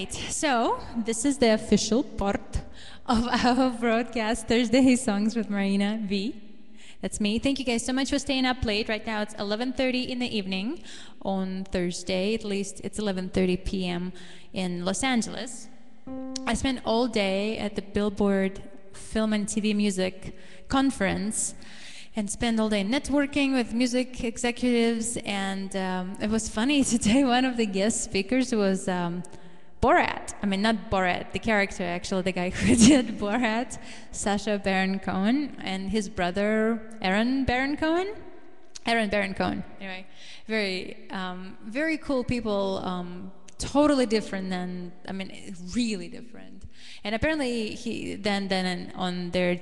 right, so this is the official part of our broadcast Thursday Songs with Marina V. That's me. Thank you guys so much for staying up late. Right now it's 11:30 in the evening on Thursday. At least it's 11:30 p.m. in Los Angeles. I spent all day at the Billboard Film and TV Music conference and spent all day networking with music executives. And um, it was funny today. One of the guest speakers was um, Borat. I mean, not Borat, the character, actually, the guy who did Borat, Sacha Baron Cohen, and his brother, Erran Baron Cohen. Erran Baron Cohen. Anyway, very, um, very cool people. Um, totally different than I mean, really different. And apparently, he then then on their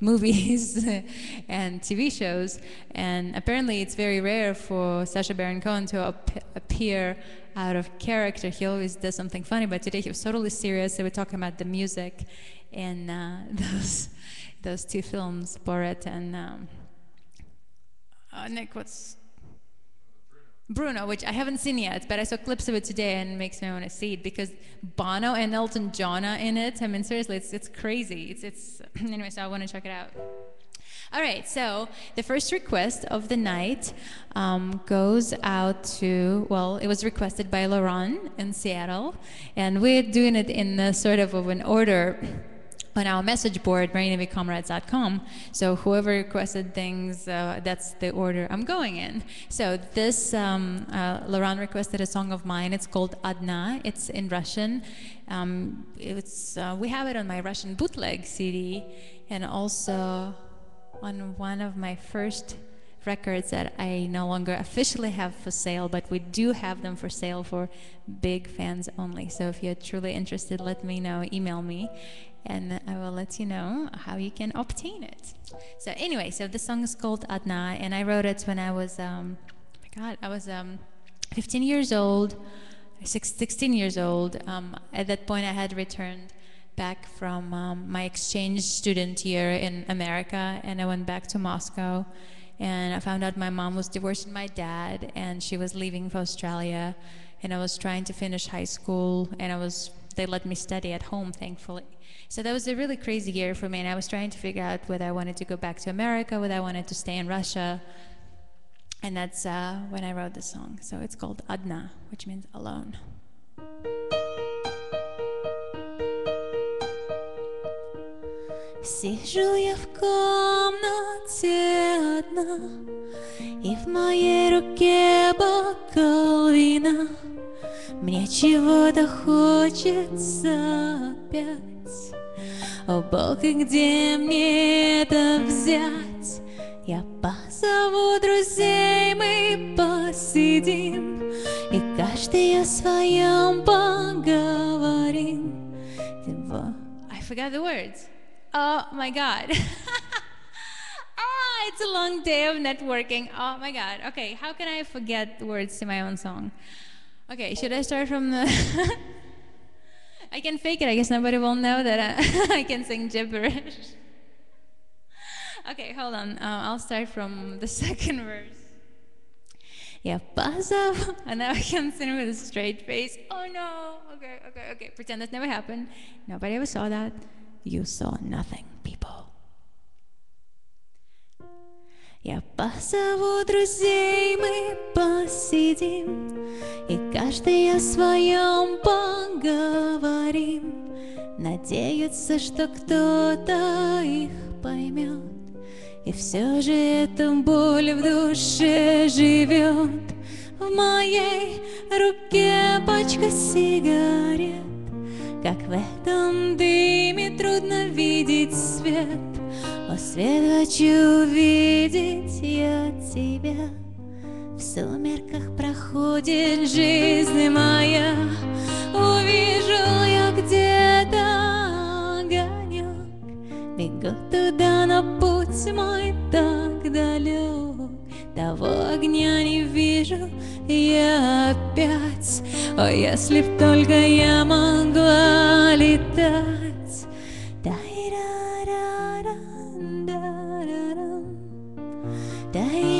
movies and TV shows. And apparently, it's very rare for Sacha Baron Cohen to ap- appear out of character. He always does something funny, but today he was totally serious. They were talking about the music in uh, those those two films, Borat and um, uh, Nick. What's Bruno, which I haven't seen yet, but I saw clips of it today and makes me want to see it because Bono and Elton John are in it. I mean, seriously, it's, it's crazy. It's, it's anyway, so I want to check it out. All right, so the first request of the night um, goes out to, well, it was requested by Laurent in Seattle, and we're doing it in a sort of, of an order on our message board, marinavcomrades.com. So whoever requested things, uh, that's the order I'm going in. So this, um, uh, Laurent requested a song of mine. It's called Odna. It's in Russian. Um, it's, uh, we have it on my Russian bootleg CD and also on one of my first records that I no longer officially have for sale, but we do have them for sale for big fans only. So if you're truly interested, let me know, email me, and I will let you know how you can obtain it. So anyway, so the song is called Odna, and I wrote it when I was, um, oh my God, I was um, 15 years old, 16 years old. Um, at that point, I had returned back from um, my exchange student year in America, and I went back to Moscow. And I found out my mom was divorcing my dad, and she was leaving for Australia. And I was trying to finish high school, and I was they let me study at home, thankfully. So that was a really crazy year for me, and I was trying to figure out whether I wanted to go back to America, whether I wanted to stay in Russia. And that's uh, when I wrote the song. So it's called Odna, which means alone. Сижу я в комнате одна, И в моей руке бокал вина — Мне чего-то хочется опять. О, Бог, и где мне это взять? Я позову друзей, мы посидим, И каждый о своем поговорим. I forgot the words. Oh my God. ah, it's a long day of networking. Oh my God. Okay, how can I forget the words to my own song? Okay, should I start from the? I can fake it. I guess nobody will know that I, I can sing gibberish. okay, hold on. Uh, I'll start from the second verse. Yeah, pasa. And now I can sing with a straight face. Oh no. Okay, okay, okay. Pretend that never happened. Nobody ever saw that. You saw nothing, people. Я позову друзей, мы посидим, И каждый о своем поговорим. Надеются, что кто-то их поймет, И все же эта боль в душе живет. В моей руке пачка сигарет, Как в этом дыме трудно видеть свет. О, свет, хочу видеть я тебя. В сумерках проходит жизнь моя, Увижу я где-то огонек, Бегу туда, но путь мой так далек. Того огня не вижу я опять, О, если б только я могла летать. day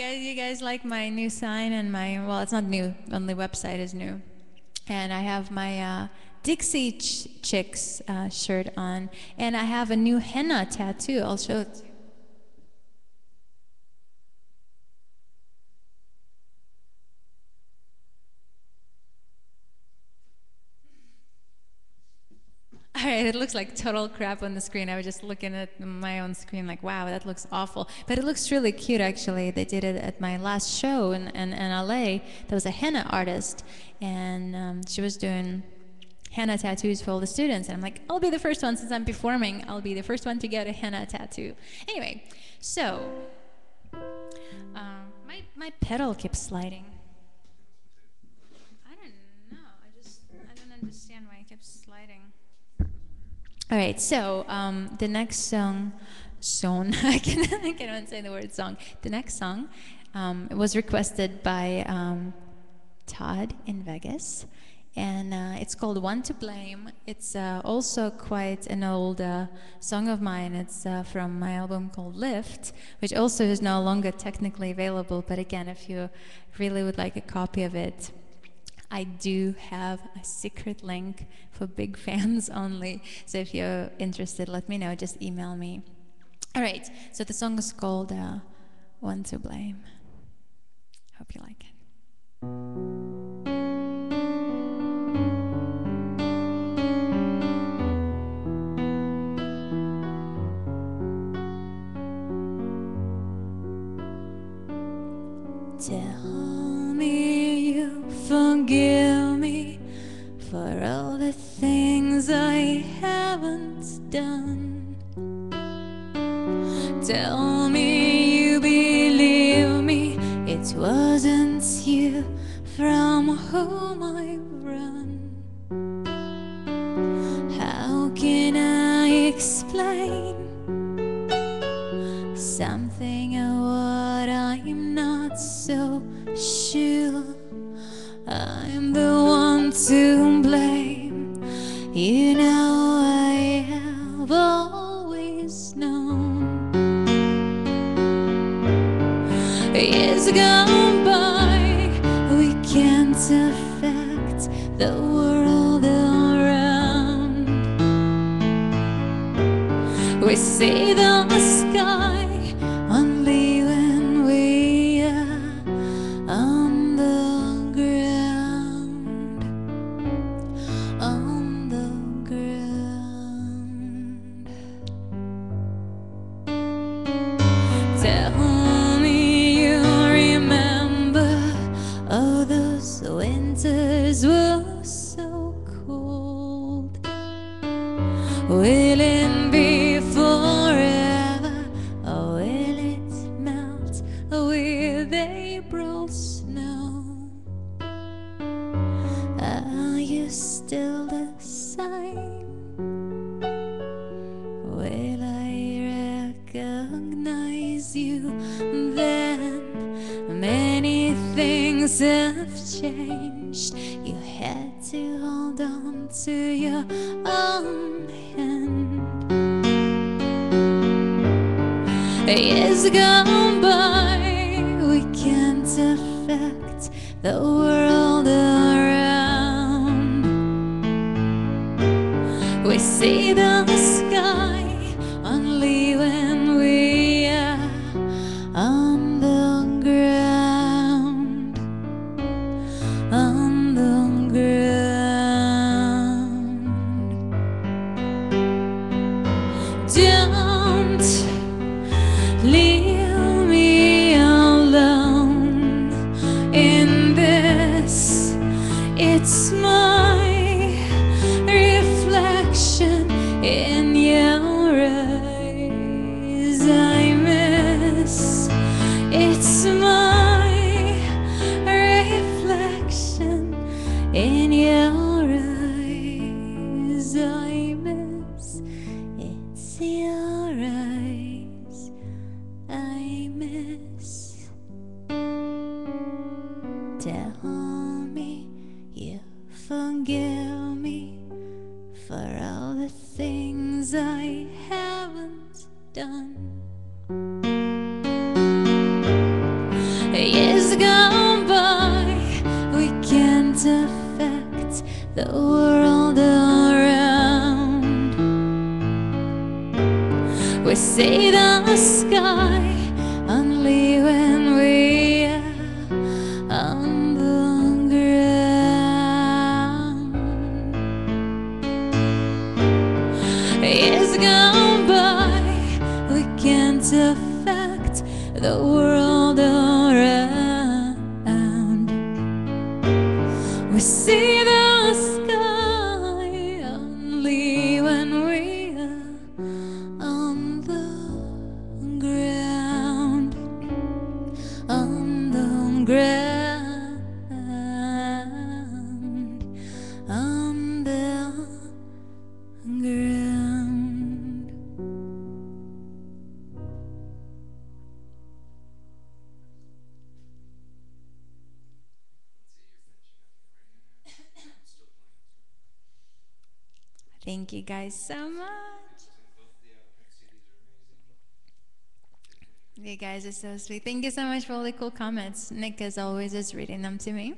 guys, you guys like my new sign and my well, it's not new. Only website is new, and I have my uh, Dixie Ch- Chicks uh, shirt on, and I have a new henna tattoo. I'll show it. to you. All right, it looks like total crap on the screen. I was just looking at my own screen, like, wow, that looks awful. But it looks really cute, actually. They did it at my last show in, in, in LA. There was a henna artist, and um, she was doing henna tattoos for all the students. And I'm like, I'll be the first one since I'm performing. I'll be the first one to get a henna tattoo. Anyway, so um, my, my pedal keeps sliding. I don't know. I just, I don't understand why it keeps sliding. All right, so um, the next song, song, I can I can't even say the word song. The next song um, was requested by um, Todd in Vegas, and uh, it's called "One to Blame." It's uh, also quite an old uh, song of mine. It's uh, from my album called "Lift," which also is no longer technically available. But again, if you really would like a copy of it, I do have a secret link for big fans only. So if you're interested, let me know. Just email me. All right. So the song is called uh, "One to Blame." Hope you like it. Tell me forgive me for all the things I haven't done. Tell me you believe me, it wasn't you from whom I've run. How can I explain? something of what I'm not so. The one to blame. You know I have always known. Years gone by, we can't affect the world around. We see the sky Years gone by, we can't affect the world around. We see the sky Years gone by, we can't affect the world you guys so much. You guys are so sweet. Thank you so much for all the cool comments. Nick, as always, is reading them to me.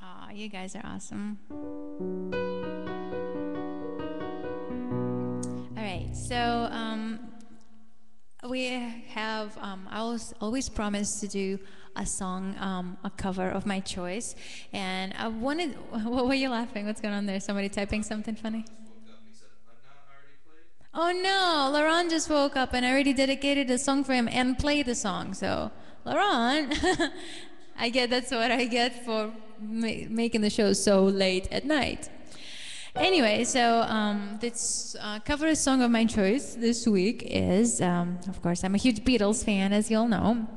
Aw, you guys are awesome. All right, so um, we have, um, I always, always promise to do a song, um, a cover of my choice. And I wanted, what were you laughing? What's going on there? Somebody typing something funny? Oh no, Laurent just woke up and I already dedicated a song for him and played the song. So, Laurent, I get that's what I get for ma- making the show so late at night. Anyway, so um, this uh, cover song of my choice this week is, um, of course, I'm a huge Beatles fan, as you all know.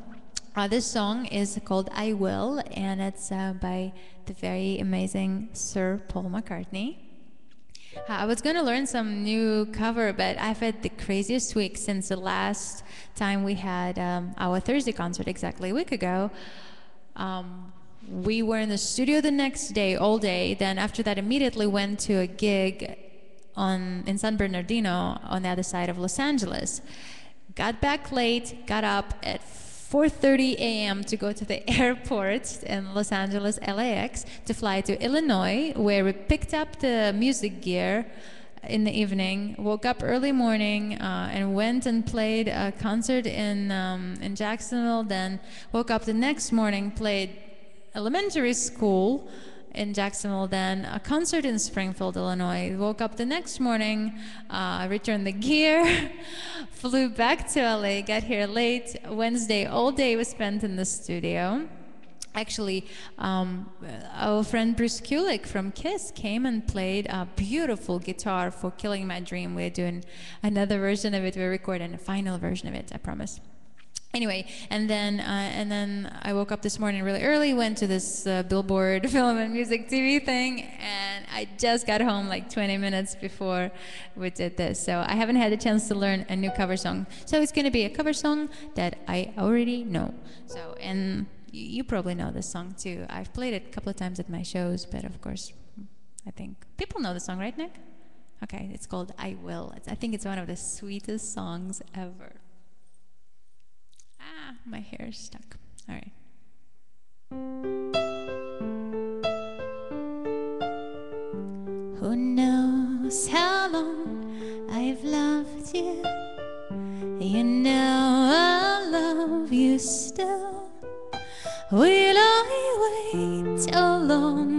Uh, this song is called I Will, and it's uh, by the very amazing Sir Paul McCartney. Uh, I was going to learn some new cover, but I've had the craziest week since the last time we had um, our Thursday concert exactly a week ago. Um, we were in the studio the next day, all day. Then after that, immediately went to a gig on in San Bernardino on the other side of Los Angeles. Got back late, got up at 4:30 a.m. to go to the airport in Los Angeles LAX to fly to Illinois, where we picked up the music gear in the evening. Woke up early morning uh, and went and played a concert in um, in Jacksonville. Then woke up the next morning, played elementary school in Jacksonville, then a concert in Springfield, Illinois. Woke up the next morning, uh, returned the gear, flew back to LA, got here late. Wednesday, all day was spent in the studio. Actually, um, our friend Bruce Kulick from Kiss came and played a beautiful guitar for Killing My Dream. We're doing another version of it. We're recording a final version of it, I promise anyway and then uh, and then i woke up this morning really early went to this uh, billboard film and music tv thing and i just got home like 20 minutes before we did this. So i haven't had a chance to learn a new cover song. So it's going to be a cover song that i already know. So and you, you probably know this song too. I've played it a couple of times at my shows but of course i think people know the song right nick? Okay it's called i will. I think it's one of the sweetest songs ever my hair is stuck. All right. Who knows how long I've loved you? You know I love you still. Will I wait a lonely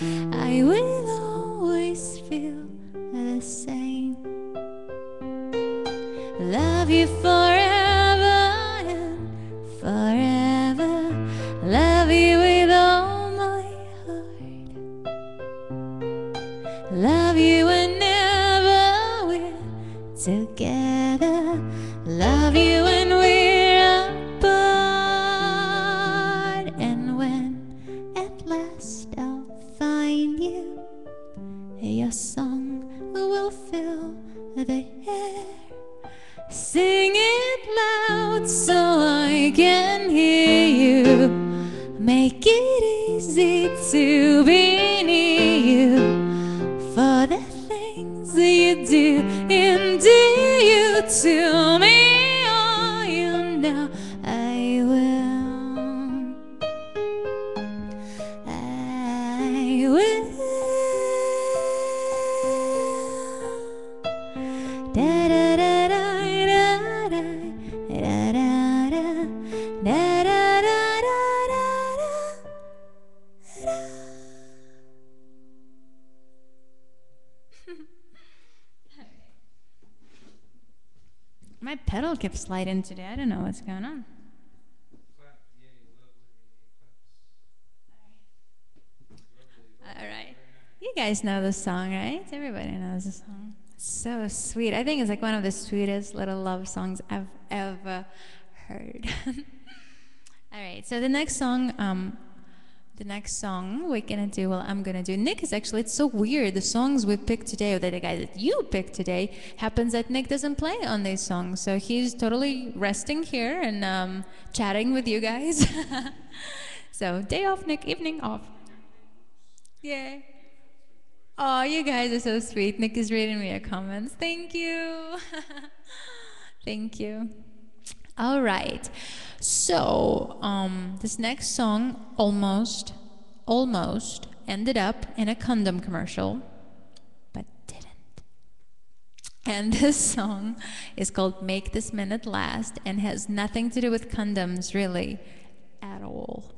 I will do you too? Pedal kept sliding today. I don't know what's going on. All right. You guys know the song, right? Everybody knows the song. So sweet. I think it's like one of the sweetest little love songs I've ever heard. All right. So the next song, um, the next song we're gonna do, well, I'm gonna do. Nick is actually, it's so weird. The songs we picked today, or that the guy that you picked today, happens that Nick doesn't play on these songs. So he's totally resting here and um, chatting with you guys. so day off, Nick, evening off. Yeah. Oh, you guys are so sweet. Nick is reading me your comments. Thank you. Thank you. All right. So, um, this next song almost, almost ended up in a condom commercial, but didn't. And this song is called Make This Minute Last and has nothing to do with condoms, really, at all.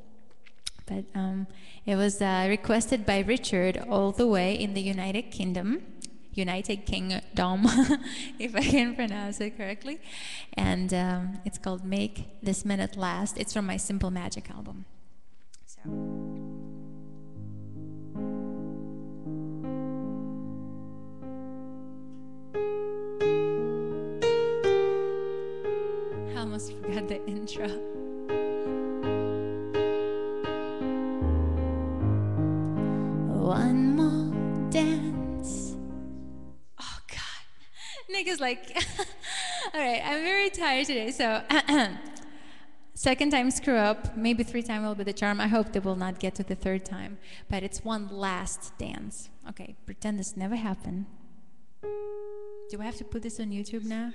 But um, it was uh, requested by Richard all the way in the United Kingdom, United Kingdom, if I can pronounce it correctly. And um, it's called Make This Minute Last. It's from my Simple Magic album. So. I almost forgot the intro. One more dance. Nick is like, all right. I'm very tired today, so second time screw up. Maybe three time will be the charm. I hope they will not get to the third time, but it's one last dance. Okay, pretend this never happened. Do I have to put this on YouTube now?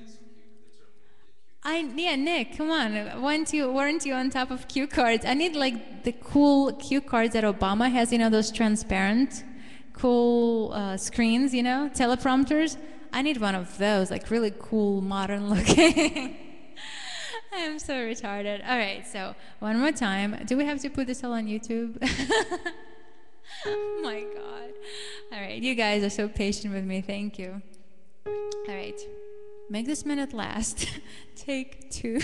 I yeah, Nick, come on. Weren't you weren't you on top of cue cards? I need like the cool cue cards that Obama has. You know those transparent, cool uh, screens. You know teleprompters. I need one of those, like really cool, modern looking. I am so retarded. All right, so one more time. Do we have to put this all on YouTube? oh my God. All right, you guys are so patient with me. Thank you. All right. Make this minute last. Take two.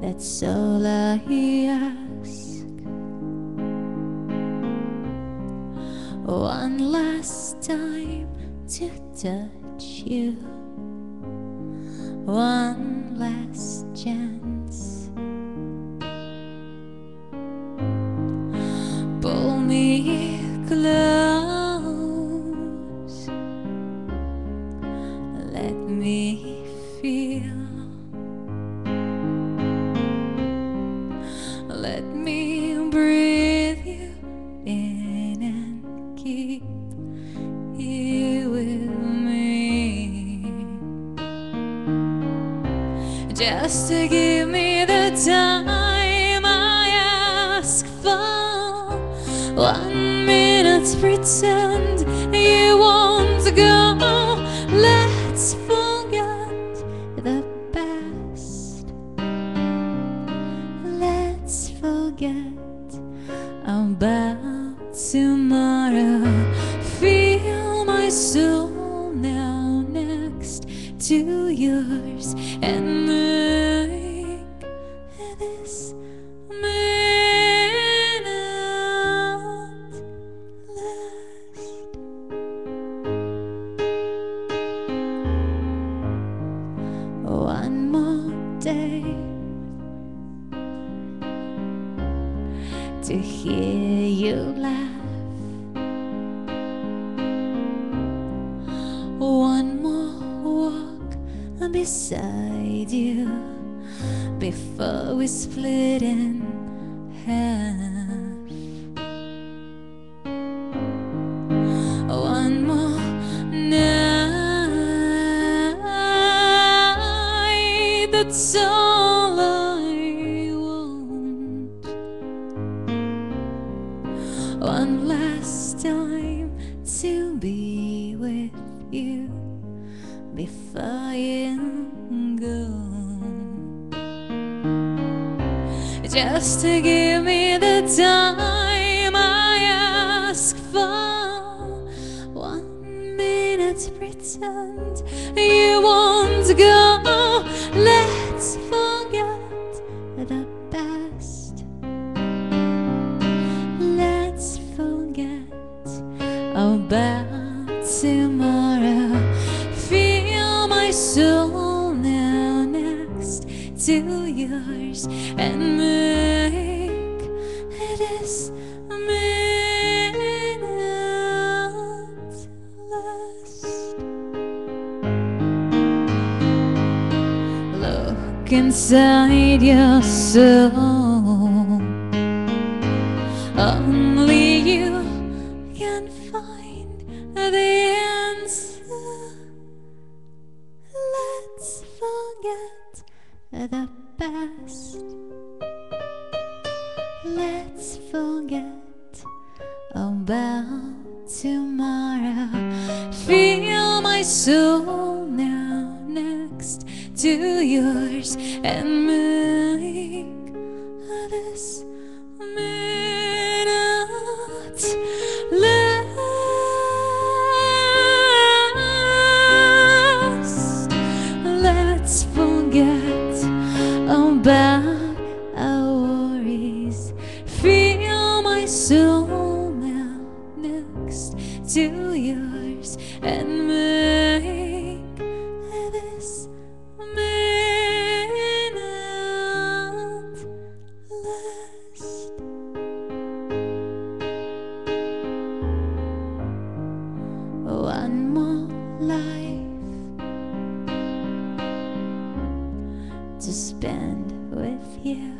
That's all I ask. One last time to touch you. One last chance. One minute, pretend you won't go. Let's forget the past. Let's forget about tomorrow. Feel my soul now next to yours and One more walk beside you before we split in half. Let's forget the past. Let's forget about tomorrow. Feel my soul now next to yours and inside your soul. Only you can find the answer. Let's forget the past. Let's forget about tomorrow. Feel my soul to yours and make spend with you.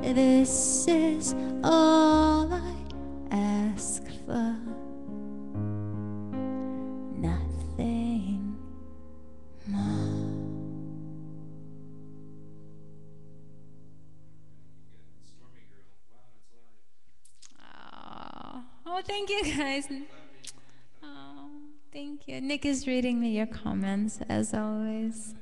This is all I ask for. Nothing more. Oh, thank you guys. Nick is reading me your comments as always.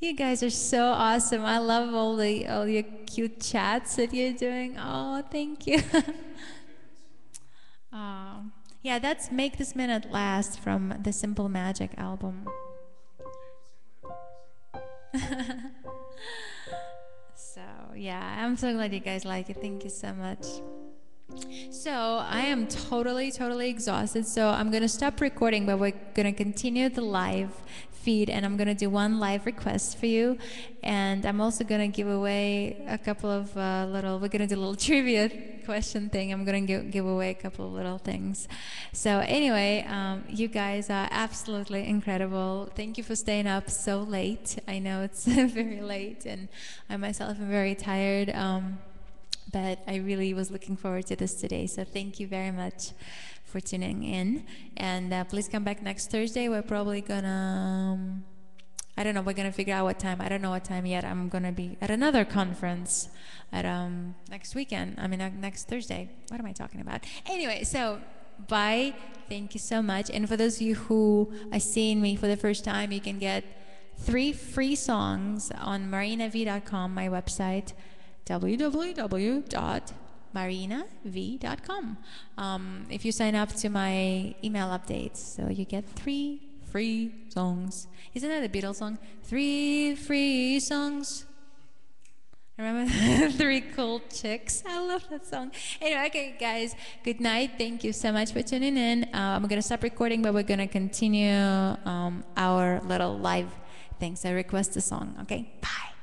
You guys are so awesome. I love all the all your cute chats that you're doing. Oh, thank you. oh, yeah, that's "Make This Minute Last" from the Simple Magic album. so yeah, I'm so glad you guys like it. Thank you so much. So I am totally, totally exhausted. So I'm gonna stop recording, but we're gonna continue the live feed, and I'm gonna do one live request for you, and I'm also gonna give away a couple of uh, little. We're gonna do a little trivia question thing. I'm gonna give, give away a couple of little things. So anyway, um, you guys are absolutely incredible. Thank you for staying up so late. I know it's very late, and I myself am very tired. Um, but I really was looking forward to this today. So thank you very much for tuning in. And uh, please come back next Thursday. We're probably gonna, um, I don't know, we're gonna figure out what time. I don't know what time yet. I'm gonna be at another conference at um, next weekend. I mean, uh, next Thursday. What am I talking about? Anyway, so bye. Thank you so much. And for those of you who are seeing me for the first time, you can get three free songs on marinav.com, my website www marinav.com. Um, if you sign up to my email updates, so you get three free songs. Isn't that a Beatles song? Three free songs. Remember Three Cool Chicks? I love that song. Anyway, okay, guys, good night. Thank you so much for tuning in. Uh, I'm going to stop recording, but we're going to continue um, our little live thing. So request a song, okay? Bye.